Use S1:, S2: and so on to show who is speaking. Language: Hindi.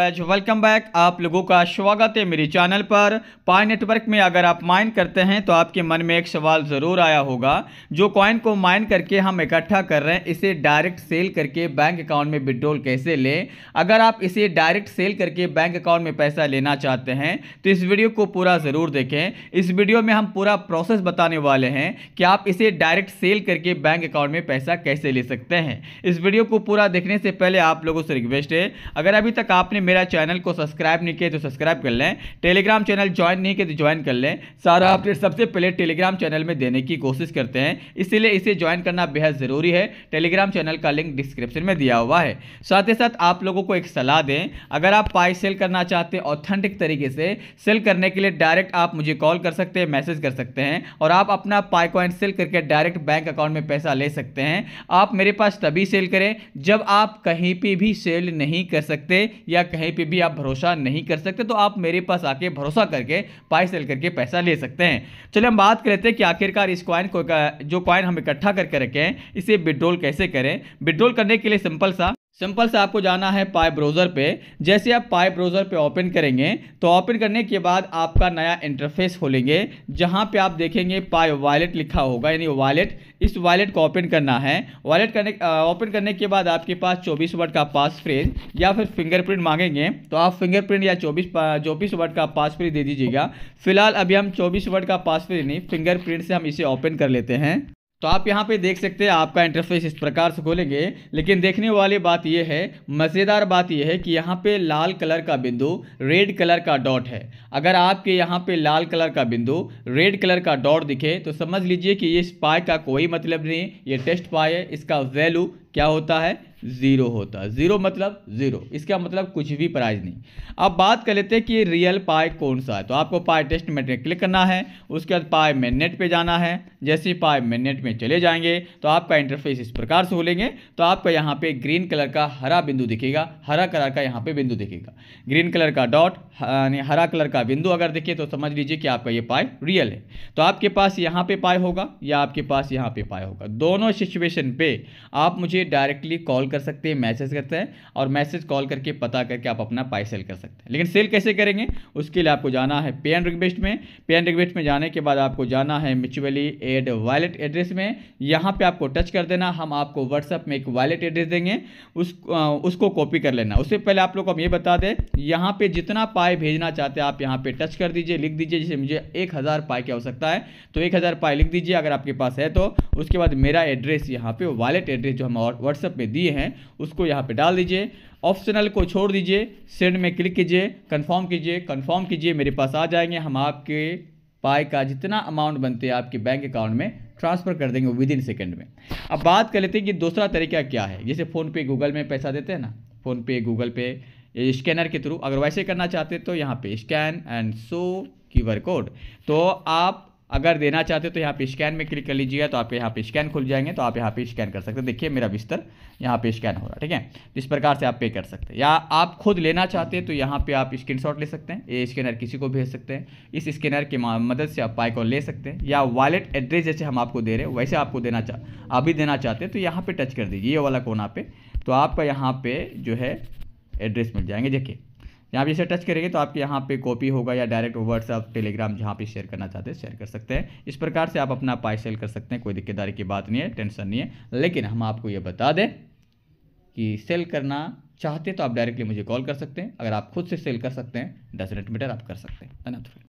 S1: आज वेलकम बैक आप लोगों का स्वागत है मेरे चैनल पर। पाई नेटवर्क में अगर आप माइन करते हैं तो आपके मन में एक सवाल ज़रूर आया होगा। जो कॉइन को माइन करके हम इकट्ठा कर रहे हैं, इसे डायरेक्ट सेल करके बैंक अकाउंट में विड्रॉल कैसे लें? अगर आप इसे डायरेक्ट सेल करके बैंक अकाउंट में पैसा लेना चाहते हैं तो इस वीडियो को पूरा ज़रूर देखें। इस वीडियो में हम पूरा प्रोसेस बताने वाले हैं कि आप इसे डायरेक्ट सेल करके बैंक अकाउंट में पैसा कैसे ले सकते हैं। इस वीडियो को पूरा देखने से पहले आप लोगों से रिक्वेस्ट है, अगर अभी तक आपने मेरा चैनल को सब्सक्राइब नहीं किया तो सब्सक्राइब कर लें। टेलीग्राम चैनल ज्वाइन नहीं किया तो ज्वाइन कर लें। सारा अपडेट सबसे पहले टेलीग्राम चैनल में देने की कोशिश करते हैं। इसीलिए इसे ज्वाइन करना बेहद ज़रूरी है। टेलीग्राम चैनल का लिंक डिस्क्रिप्शन में दिया हुआ है। साथ ही साथ आप लोगों को एक सलाह दें, अगर आप पाई सेल करना चाहते हैं ऑथेंटिक तरीके से, सेल करने के लिए डायरेक्ट आप मुझे कॉल कर सकते हैं, मैसेज कर सकते हैं और आप अपना पाई कॉइन सेल करके डायरेक्ट बैंक अकाउंट में पैसा ले सकते हैं। आप मेरे पास तभी सेल करें जब आप कहीं पे भी सेल नहीं कर सकते या कहीं पे भी आप भरोसा नहीं कर सकते तो आप मेरे पास आके भरोसा करके पाई सेल करके पैसा ले सकते हैं। चलिए हम बात करते हैं कि आखिरकार इस कॉइन को, जो कॉइन हम इकट्ठा करके रखें इसे विड्रोल कैसे करें? विड्रोल करने के लिए सिंपल सा सिंपल से आपको जाना है पाई ब्राउज़र पे। जैसे आप पाई ब्राउज़र पे ओपन करेंगे तो ओपन करने के बाद आपका नया इंटरफेस खोलेंगे, जहाँ पे आप देखेंगे पाई वॉलेट लिखा होगा, यानी वॉलेट। इस वॉलेट को ओपन करना है। वॉलेट करने ओपन करने के बाद आपके पास 24 वर्ड का पास फ्रेज या फिर फिंगरप्रिंट मांगेंगे तो आप फिंगरप्रिंट या 24 चौबीस वर्ड का पास फ्रेज दे दीजिएगा। फ़िलहाल अभी हम 24 वर्ड का पास फ्रेज नहीं फिंगरप्रिंट से हम इसे ओपन कर लेते हैं। तो आप यहाँ पे देख सकते हैं, आपका इंटरफेस इस प्रकार से खोलेंगे। लेकिन देखने वाली बात यह है, मज़ेदार बात यह है कि यहाँ पे लाल कलर का बिंदु, रेड कलर का डॉट है। अगर आपके यहाँ पे लाल कलर का बिंदु, रेड कलर का डॉट दिखे तो समझ लीजिए कि ये स्पाई का कोई मतलब नहीं, ये टेस्ट पाए है, इसका वैल्यू क्या होता है? ज़ीरो होता है। ज़ीरो मतलब ज़ीरो इसका मतलब कुछ भी प्राइज नहीं। अब बात कर लेते हैं कि रियल पाई कौन सा है। तो आपको पाई टेस्ट में क्लिक करना है। उसके बाद पाई मेनेट पे जाना है। जैसे पाई मेनेट में चले जाएँगे तो आपका इंटरफेस इस प्रकार से खोलेंगे। तो आपका यहाँ पे ग्रीन कलर का हरा बिंदु दिखेगा। हरा कलर का यहाँ पे बिंदु दिखेगा। ग्रीन कलर का डॉट यानी हरा कलर का बिंदु अगर दिखे तो समझ लीजिए कि आपका ये पाए रियल है। तो आपके पास यहाँ पे पाए होगा या आपके पास यहाँ पे पाए होगा। दोनों सिचुएशन पे आप मुझे डायरेक्टली कॉल कर सकते हैं मैसेज करते हैं और मैसेज कॉल करके पता करके आप अपना पाई सेल कर सकते हैं। लेकिन सेल कैसे करेंगे? उसके लिए आपको जाना है पे एंड रिक्वेस्ट में। पे एंड रिक्वेस्ट में जाने के बाद आपको जाना है म्यूचुअली एड वॉलेट एड्रेस में। यहाँ पे आपको टच कर देना, हम आपको व्हाट्सअप में एक वॉलेट एड्रेस देंगे। उस उसको कॉपी कर लेना। उससे पहले आप लोग को हम ये बता दें, यहाँ पर जितना पाए भेजना चाहते हैं, आप यहाँ पर टच कर दीजिए, लिख दीजिए, जैसे मुझे एक हज़ार पाए की आवश्यकता है तो एक हज़ार पाए लिख दीजिए, अगर आपके पास है तो। उसके बाद मेरा एड्रेस यहाँ पे वॉलेट एड्रेस जो हम व्हाट्सअप में दिए हैं, उसको यहाँ पे डाल दीजिए। ऑप्शनल को छोड़ दीजिए सेंड में क्लिक कीजिए कंफर्म कीजिए कंफर्म कीजिए, मेरे पास आ जाएँगे। हम आपके पाए का जितना अमाउंट बनते हैं, आपके बैंक अकाउंट में ट्रांसफ़र कर देंगे विद इन सेकेंड में। अब बात कर लेते हैं कि दूसरा तरीका क्या है। जैसे फ़ोनपे गूगल में पैसा देते हैं ना फ़ोनपे गूगल पे स्कैनर के थ्रू अगर वैसे करना चाहते तो यहाँ पे scan and show QR code तो आप अगर देना चाहते हो तो यहाँ पे स्कैन में क्लिक कर लीजिएगा तो आप यहाँ पे स्कैन खुल जाएँगे तो आप यहाँ पे स्कैन कर सकते हैं। देखिए, मेरा बिस्तर यहाँ पे स्कैन हो रहा है, ठीक है? इस प्रकार से आप पे कर सकते हैं। या आप खुद लेना चाहते हैं तो यहाँ पे आप स्क्रीनशॉट ले सकते हैं। ये स्कैनर किसी को भेज सकते हैं। इस स्कैनर की मदद से आप पाई को ले सकते हैं। या वॉलेट एड्रेस जैसे हम आपको दे रहे हैं, वैसे आपको देना चाह अभी देना चाहते हैं तो यहाँ पर टच कर दीजिए। ये वाला कोना पे तो आपका यहाँ पर जो है एड्रेस मिल जाएँगे। देखिए यहाँ पे इसे टच करेंगे तो आपके यहाँ पे कॉपी होगा या डायरेक्ट व्हाट्सअप टेलीग्राम जहाँ पे शेयर करना चाहते हैं शेयर कर सकते हैं। इस प्रकार से आप अपना पाई सेल कर सकते हैं, कोई दिक्कतदारी की बात नहीं है टेंशन नहीं है। लेकिन हम आपको ये बता दें कि सेल करना चाहते तो आप डायरेक्टली मुझे कॉल कर सकते हैं। अगर आप खुद से सेल कर सकते हैं डजनेट मीटर आप कर सकते हैं। धन्यवाद।